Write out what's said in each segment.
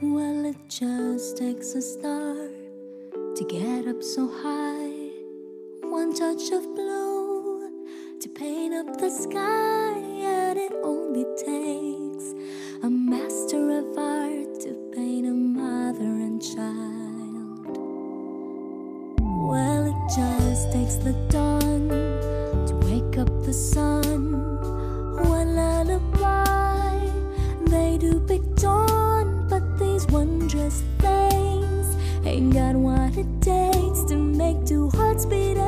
Well, it just takes a star to get up so high. One touch of blue to paint up the sky, and it only takes a master of art to paint a mother and child. Well, it just takes the dawn to wake up the sun. One lullaby, they do big dawn wondrous things. Ain't got what it takes to make two hearts beat.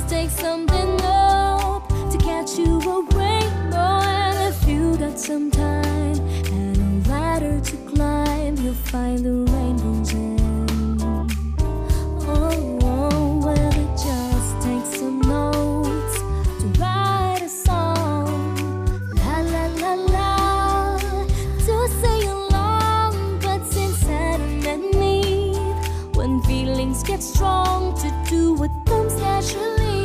must take something up to catch you a rainbow, And if you got some time. strong to do what comes naturally.